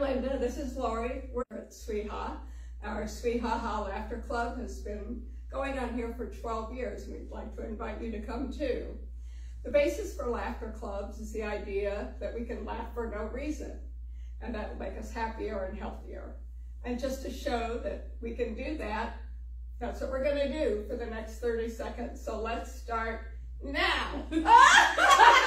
Linda. This is Lori. We're at SWIHA. Our SWIHA Ha Laughter Club has been going on here for 12 years. and We'd like to invite you to come too. The basis for laughter clubs is the idea that we can laugh for no reason, and that will make us happier and healthier. And just to show that we can do that, that's what we're going to do for the next 30 seconds. So let's start now.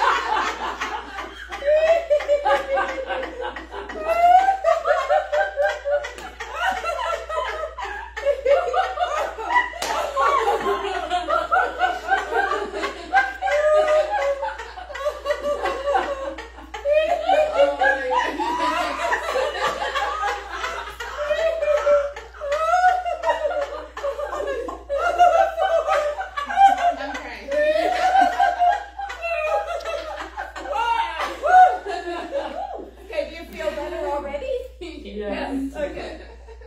Yes. Okay.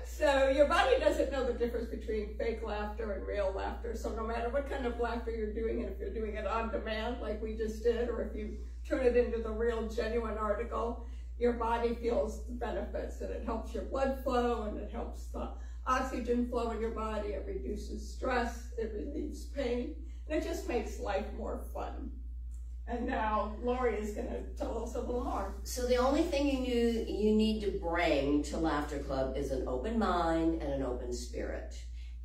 So your body doesn't know the difference between fake laughter and real laughter. So no matter what kind of laughter you're doing, and if you're doing it on demand like we just did, or if you turn it into the real genuine article, your body feels the benefits and it helps your blood flow and it helps the oxygen flow in your body. It reduces stress, it relieves pain, and it just makes life more fun. And now Lori is going to tell us a little more. So the only thing you knew you need to bring to Laughter Club is an open mind and an open spirit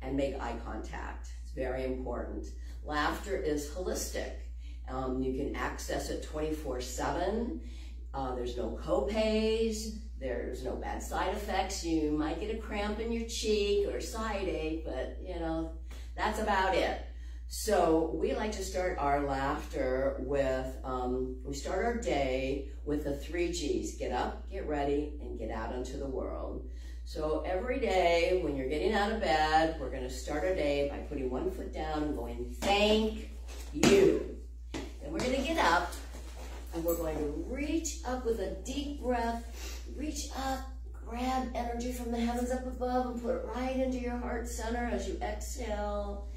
and make eye contact. It's very important. Laughter is holistic. Um, you can access it 24 seven. Uh, there's no copays. There's no bad side effects. You might get a cramp in your cheek or side ache, but you know, that's about it. So we like to start our laughter with, um, we start our day with the three G's. Get up, get ready, and get out into the world. So every day when you're getting out of bed, we're gonna start our day by putting one foot down and going, thank you. Then we're gonna get up and we're going to reach up with a deep breath, reach up, grab energy from the heavens up above and put it right into your heart center as you exhale.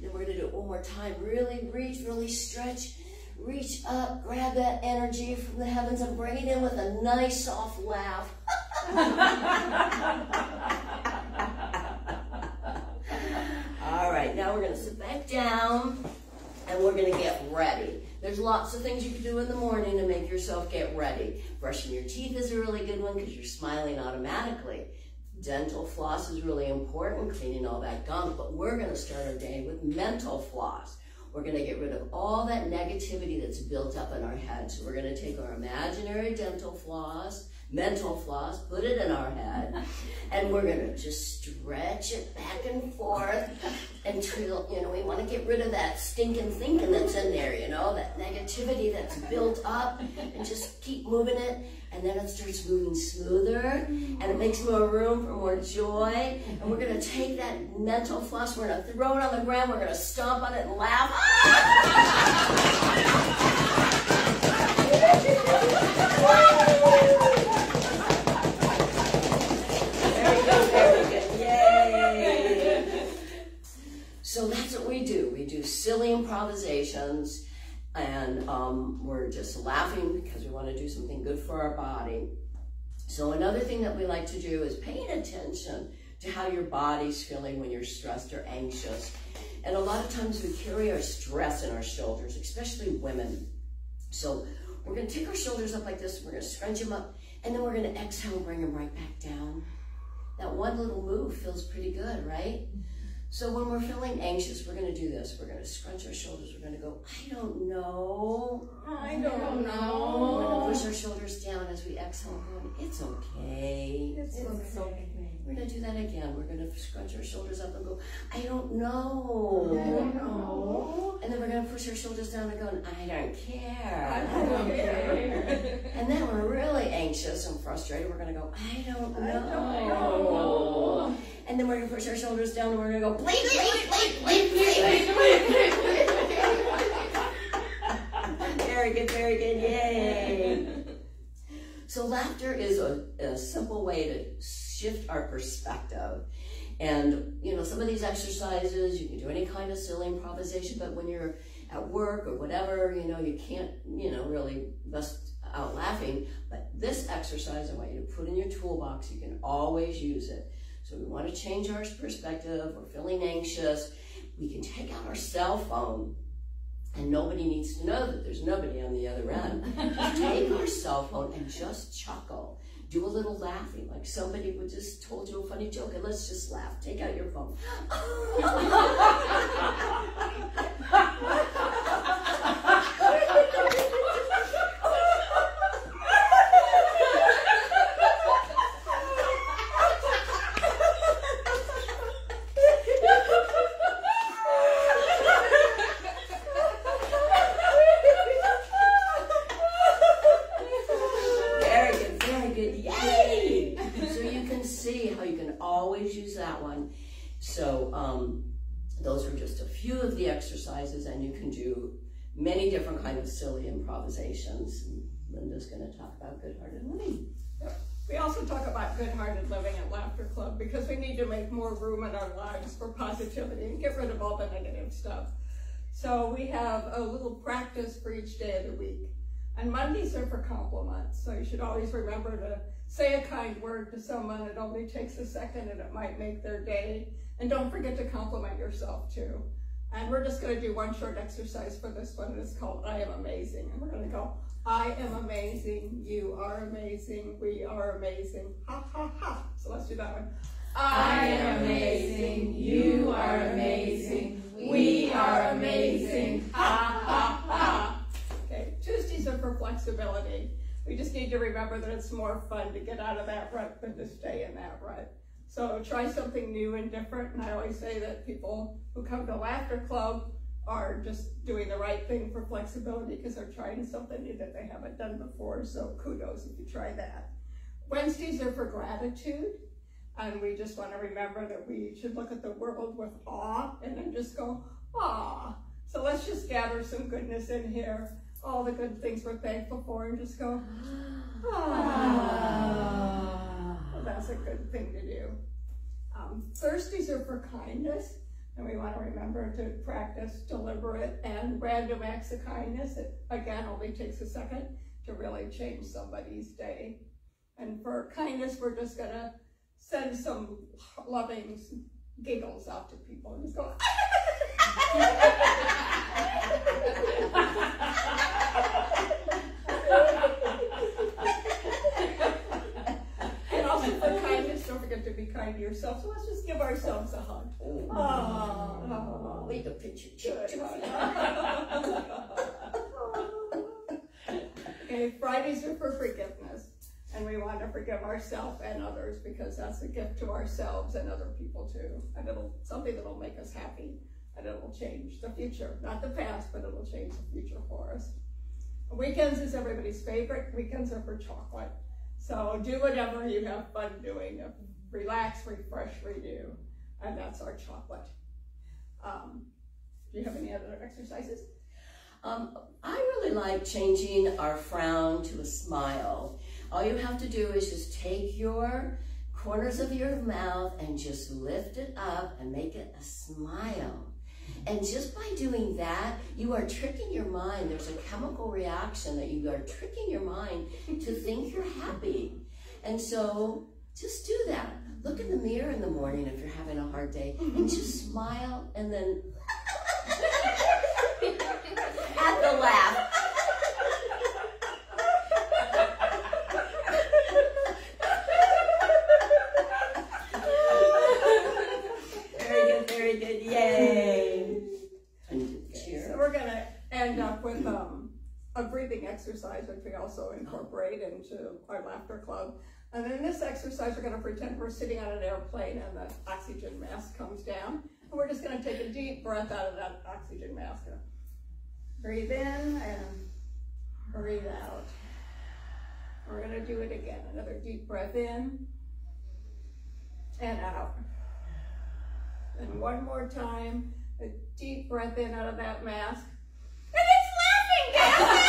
Then we're gonna do it one more time. Really reach, really stretch. Reach up, grab that energy from the heavens and bring it in with a nice soft laugh. All right, now we're gonna sit back down and we're gonna get ready. There's lots of things you can do in the morning to make yourself get ready. Brushing your teeth is a really good one because you're smiling automatically. Dental floss is really important, cleaning all that gunk, but we're gonna start our day with mental floss. We're gonna get rid of all that negativity that's built up in our head. So we're gonna take our imaginary dental floss, mental floss, put it in our head, and we're gonna just stretch it back and forth until, you know, we wanna get rid of that stinking thinking that's in there, you know, that negativity that's built up, and just keep moving it and then it starts moving smoother and it makes more room for more joy. And we're gonna take that mental floss, we're gonna throw it on the ground, we're gonna stomp on it and laugh. Yay! So that's what we do. We do silly improvisations and um, we're just laughing because we want to do something good for our body. So another thing that we like to do is paying attention to how your body's feeling when you're stressed or anxious. And a lot of times we carry our stress in our shoulders, especially women. So we're going to take our shoulders up like this, we're going to scrunch them up, and then we're going to exhale and bring them right back down. That one little move feels pretty good, right? So when we're feeling anxious, we're going to do this. We're going to scrunch our shoulders. We're going to go, I don't know. I don't know. We're going to push our shoulders down as we exhale, going, it's okay. It's okay. We're going to do that again. We're going to scrunch our shoulders up and go, I don't know. I don't know. And then we're going to push our shoulders down and go, I don't care. I don't care. And then we're really anxious and frustrated. We're going to go, I don't I don't know. And then we're going to push our shoulders down and we're going to go, bleep, bleep, bleep, bleep, bleep. very good, very good. Yay. So laughter is a, a simple way to shift our perspective. And, you know, some of these exercises, you can do any kind of silly improvisation, but when you're at work or whatever, you know, you can't, you know, really best uh, out laughing. But this exercise, I want you to put in your toolbox. You can always use it. So we want to change our perspective. We're feeling anxious. We can take out our cell phone and nobody needs to know that there's nobody on the other end. take our cell phone and just chuckle. Do a little laughing, like somebody would just told you a funny joke, and let's just laugh. Take out your phone. improvisations. Linda's going to talk about good-hearted living. We also talk about good-hearted living at Laughter Club because we need to make more room in our lives for positivity and get rid of all the negative stuff. So we have a little practice for each day of the week. And Mondays are for compliments, so you should always remember to say a kind word to someone. It only takes a second and it might make their day. And don't forget to compliment yourself too. And we're just going to do one short exercise for this one. It's called I Am Amazing. And we're going to go, I am amazing. You are amazing. We are amazing. Ha, ha, ha. So let's do that one. I am amazing. You are amazing. We are amazing. Ha, ha, ha. Okay, Tuesdays are for flexibility. We just need to remember that it's more fun to get out of that rut than to stay in that rut. So try something new and different. And I always say that people who come to Laughter Club are just doing the right thing for flexibility because they're trying something new that they haven't done before. So kudos if you try that. Wednesdays are for gratitude. And we just want to remember that we should look at the world with awe and then just go, ah. So let's just gather some goodness in here, all the good things we're thankful for, and just go, ah that's a good thing to do. Um, Thursdays are for kindness, and we want to remember to practice deliberate and random acts of kindness. It, again, only takes a second to really change somebody's day. And for kindness, we're just going to send some loving giggles out to people and just go, kind to yourself. So let's just give ourselves a hug. Oh, oh, leave a picture. okay, Fridays are for forgiveness. And we want to forgive ourselves and others because that's a gift to ourselves and other people too. And it'll something that'll make us happy and it'll change the future. Not the past, but it'll change the future for us. Weekends is everybody's favorite. Weekends are for chocolate. So do whatever you have fun doing relax, refresh, renew, and that's our chocolate. Um, do you have any other exercises? Um, I really like changing our frown to a smile. All you have to do is just take your corners of your mouth and just lift it up and make it a smile. And just by doing that, you are tricking your mind. There's a chemical reaction that you are tricking your mind to think you're happy. And so just do that. Look in the mirror in the morning if you're having a hard day and mm-hmm. just smile and then at the laugh. very good, very good. Yay. So we're going to end up with um, a breathing exercise, which we also incorporate into our laughter club. And in this exercise, we're going to pretend we're sitting on an airplane and the oxygen mask comes down. And we're just going to take a deep breath out of that oxygen mask. Breathe in and breathe out. We're going to do it again. Another deep breath in and out. And one more time, a deep breath in out of that mask. And it's laughing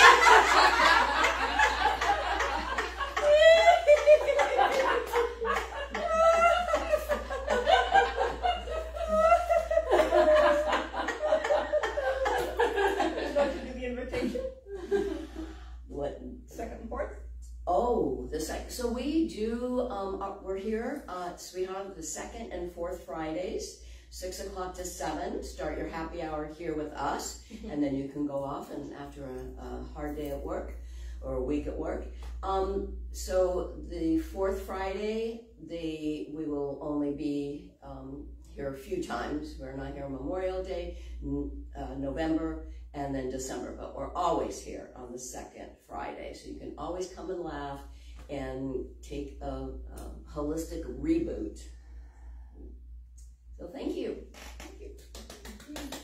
Second and fourth. Um, uh, we're here, uh, Sweetheart, the second and fourth Fridays, six o'clock to seven. Start your happy hour here with us, and then you can go off and after a, a hard day at work or a week at work. Um, so the fourth Friday, the we will only be um, here a few times. We're not here Memorial Day, uh, November, and then December, but we're always here on the second Friday. So you can always come and laugh and take a, a holistic reboot. So thank you. thank you.